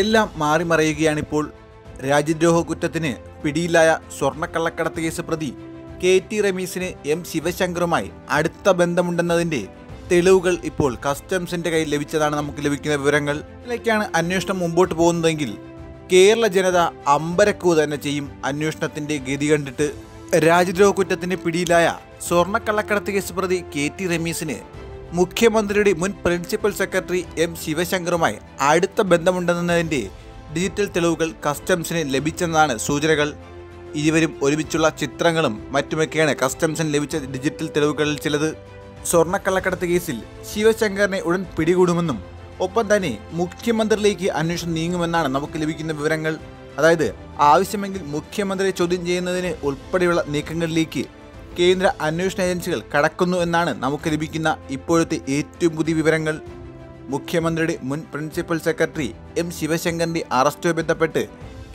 എല്ലാം മാറിമറയുകയാണിപ്പോൾ രാജ്യദ്രോഹ കുറ്റത്തിന് പിടിയിലായ സ്വർണക്കള്ളക്കടത്ത് കേസ് പ്രതി കെ ടി റമീസിന് എം ശിവശങ്കറുമായി അടുത്ത ബന്ധമുണ്ടെന്നതിന്റെ തെളിവുകൾ ഇപ്പോൾ കസ്റ്റംസിന്റെ കയ്യിൽ ലഭിച്ചതാണ് നമുക്ക് ലഭിക്കുന്ന വിവരങ്ങൾ. ഇതിലേക്കാണ് അന്വേഷണം മുമ്പോട്ട് പോകുന്നതെങ്കിൽ കേരള ജനത അമ്പരക്കൂ തന്നെ ചെയ്യും അന്വേഷണത്തിന്റെ ഗതി കണ്ടിട്ട്. രാജ്യദ്രോഹ കുറ്റത്തിന് പിടിയിലായ സ്വർണക്കള്ളക്കടത്ത് കേസ് പ്രതി കെ ടി റമീസിന് മുഖ്യമന്ത്രിയുടെ മുൻ പ്രിൻസിപ്പൽ സെക്രട്ടറി എം ശിവശങ്കറുമായി അടുത്ത ബന്ധമുണ്ടെന്നതിന്റെ ഡിജിറ്റൽ തെളിവുകൾ കസ്റ്റംസിന് ലഭിച്ചെന്നാണ് സൂചനകൾ. ഇരുവരും ഒരുമിച്ചുള്ള ചിത്രങ്ങളും മറ്റുമൊക്കെയാണ് കസ്റ്റംസിന് ലഭിച്ച ഡിജിറ്റൽ തെളിവുകളിൽ ചിലത്. സ്വർണക്കള്ളക്കടത്ത് കേസിൽ ശിവശങ്കറിനെ ഉടൻ പിടികൂടുമെന്നും ഒപ്പം തന്നെ മുഖ്യമന്ത്രിയിലേക്ക് അന്വേഷണം നീങ്ങുമെന്നാണ് നമുക്ക് ലഭിക്കുന്ന വിവരങ്ങൾ. അതായത് ആവശ്യമെങ്കിൽ മുഖ്യമന്ത്രിയെ ചോദ്യം ചെയ്യുന്നതിന് ഉൾപ്പെടെയുള്ള നീക്കങ്ങളിലേക്ക് കേന്ദ്ര അന്വേഷണ ഏജൻസികൾ കടക്കുന്നു എന്നാണ് നമുക്ക് ലഭിക്കുന്ന ഇപ്പോഴത്തെ ഏറ്റവും പുതിയ വിവരങ്ങൾ. മുഖ്യമന്ത്രിയുടെ മുൻ പ്രിൻസിപ്പൽ സെക്രട്ടറി എം ശിവശങ്കറിന്റെ അറസ്റ്റുമായി ബന്ധപ്പെട്ട്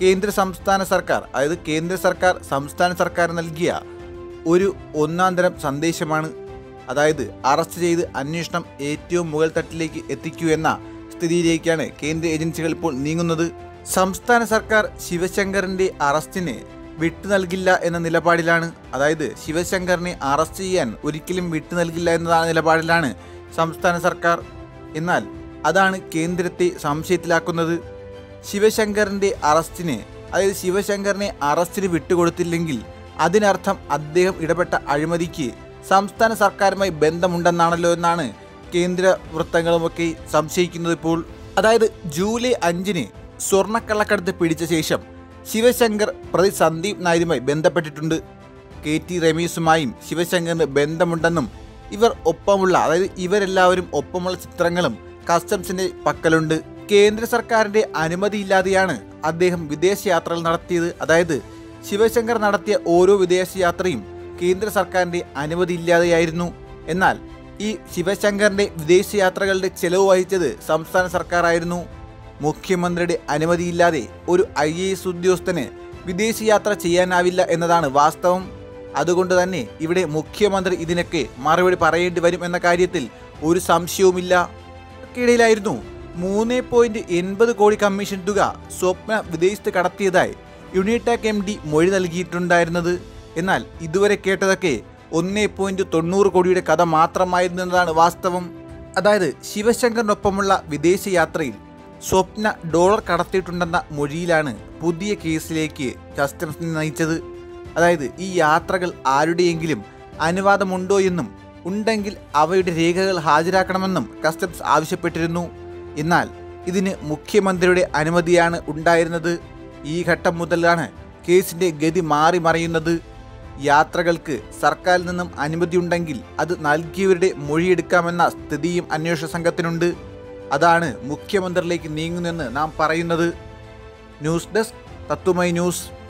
കേന്ദ്ര സംസ്ഥാന സർക്കാർ അതായത് കേന്ദ്ര സർക്കാർ സംസ്ഥാന സർക്കാർ നൽകിയ ഒരു ഒന്നാം തരം സന്ദേശമാണ്. അതായത് അറസ്റ്റ് ചെയ്ത് അന്വേഷണം ഏറ്റവും മുകൾ തട്ടിലേക്ക് എത്തിക്കൂ എന്ന സ്ഥിതിയിലേക്കാണ് കേന്ദ്ര ഏജൻസികൾ ഇപ്പോൾ നീങ്ങുന്നത്. സംസ്ഥാന സർക്കാർ ശിവശങ്കറിന്റെ അറസ്റ്റിന് വിട്ടു നൽകില്ല എന്ന നിലപാടിലാണ്. അതായത് ശിവശങ്കറിനെ അറസ്റ്റ് ചെയ്യാൻ ഒരിക്കലും വിട്ടു നൽകില്ല എന്നതാണ് നിലപാടിലാണ് സംസ്ഥാന സർക്കാർ. എന്നാൽ അതാണ് കേന്ദ്രത്തെ സംശയത്തിലാക്കുന്നത്. ശിവശങ്കറിന്റെ അറസ്റ്റിന് അതായത് ശിവശങ്കറിനെ അറസ്റ്റിന് വിട്ടുകൊടുത്തില്ലെങ്കിൽ അതിനർത്ഥം അദ്ദേഹം ഇടപെട്ട അഴിമതിക്ക് സംസ്ഥാന സർക്കാരുമായി ബന്ധമുണ്ടെന്നാണല്ലോ എന്നാണ് കേന്ദ്ര വൃത്തങ്ങളുമൊക്കെ സംശയിക്കുന്നത് ഇപ്പോൾ. അതായത് ജൂലൈ അഞ്ചിന് സ്വർണക്കള്ളക്കടത്ത് പിടിച്ച ശേഷം ശിവശങ്കർ പ്രതി സന്ദീപ് നായരുമായി ബന്ധപ്പെട്ടിട്ടുണ്ട്. കെ ടി രമേശുമായും ശിവശങ്കറിന് ബന്ധമുണ്ടെന്നും ഇവർ ഒപ്പമുള്ള അതായത് ഇവരെല്ലാവരും ഒപ്പമുള്ള ചിത്രങ്ങളും കസ്റ്റംസിന്റെ പക്കലുണ്ട്. കേന്ദ്ര സർക്കാരിന്റെ അനുമതിയില്ലാതെയാണ് അദ്ദേഹം വിദേശയാത്രകൾ നടത്തിയത്. അതായത് ശിവശങ്കർ നടത്തിയ ഓരോ വിദേശയാത്രയും കേന്ദ്ര സർക്കാരിന്റെ അനുമതിയില്ലാതെയായിരുന്നു. എന്നാൽ ഈ ശിവശങ്കറിന്റെ വിദേശയാത്രകളുടെ ചെലവ് വഹിച്ചത് സംസ്ഥാന സർക്കാരായിരുന്നു. മുഖ്യമന്ത്രിയുടെ അനുമതിയില്ലാതെ ഒരു ഐ എ എസ് ഉദ്യോഗസ്ഥന് വിദേശയാത്ര ചെയ്യാനാവില്ല എന്നതാണ് വാസ്തവം. അതുകൊണ്ട് തന്നെ ഇവിടെ മുഖ്യമന്ത്രി ഇതിനൊക്കെ മറുപടി പറയേണ്ടി വരും എന്ന കാര്യത്തിൽ ഒരു സംശയവുമില്ല. ഇടയിലായിരുന്നു മൂന്ന് പോയിന്റ് എൺപത് കോടി കമ്മീഷൻ തുക സ്വപ്ന വിദേശത്ത് കടത്തിയതായി യുണിടാക് എം ഡി മൊഴി നൽകിയിട്ടുണ്ടായിരുന്നത്. എന്നാൽ ഇതുവരെ കേട്ടതൊക്കെ ഒന്ന് പോയിന്റ് തൊണ്ണൂറ് കോടിയുടെ കഥ മാത്രമായിരുന്നു എന്നതാണ് വാസ്തവം. അതായത് ശിവശങ്കറിനൊപ്പമുള്ള വിദേശയാത്രയിൽ സ്വപ്ന ഡോളർ കടത്തിയിട്ടുണ്ടെന്ന മൊഴിയിലാണ് പുതിയ കേസിലേക്ക് കസ്റ്റംസിനെ നയിച്ചത്. അതായത് ഈ യാത്രകൾ ആരുടെയെങ്കിലും അനുവാദമുണ്ടോ എന്നും ഉണ്ടെങ്കിൽ അവയുടെ രേഖകൾ ഹാജരാക്കണമെന്നും കസ്റ്റംസ് ആവശ്യപ്പെട്ടിരുന്നു. എന്നാൽ ഇതിന് മുഖ്യമന്ത്രിയുടെ അനുമതിയാണ് ഉണ്ടായിരുന്നത്. ഈ ഘട്ടം മുതലാണ് കേസിന്റെ ഗതി മാറി മറയുന്നത്. യാത്രകൾക്ക് സർക്കാരിൽ നിന്നും അനുമതിയുണ്ടെങ്കിൽ അത് നൽകിയവരുടെ മൊഴിയെടുക്കാമെന്ന സ്ഥിതിയും അന്വേഷണ സംഘത്തിനുണ്ട്. അതാണ് മുഖ്യമന്ത്രിയിലേക്ക് നീങ്ങുന്നെന്ന് നാം പറയുന്നത്. ന്യൂസ് ഡെസ്ക് തത്തുമൈ ന്യൂസ്.